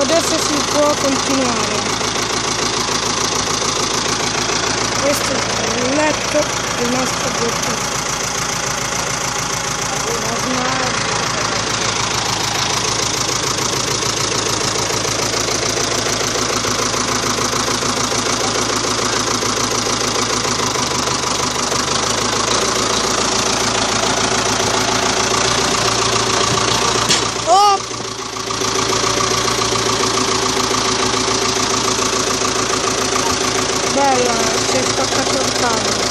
Adesso si può continuare. Questo è il letto del nostro gruppo. Bella, si è spaccato il cavo.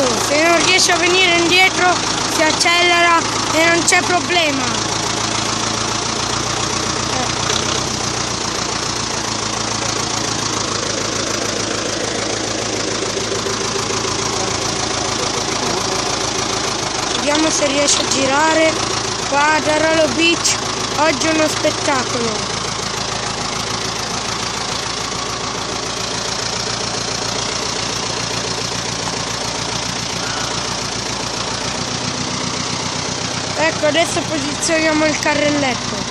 Ecco, se non riesce a venire indietro si accelera e non c'è problema. Eh. Vediamo se riesce a girare. Qua ad Aralo Beach oggi è uno spettacolo. Ecco, adesso posizioniamo il carrelletto.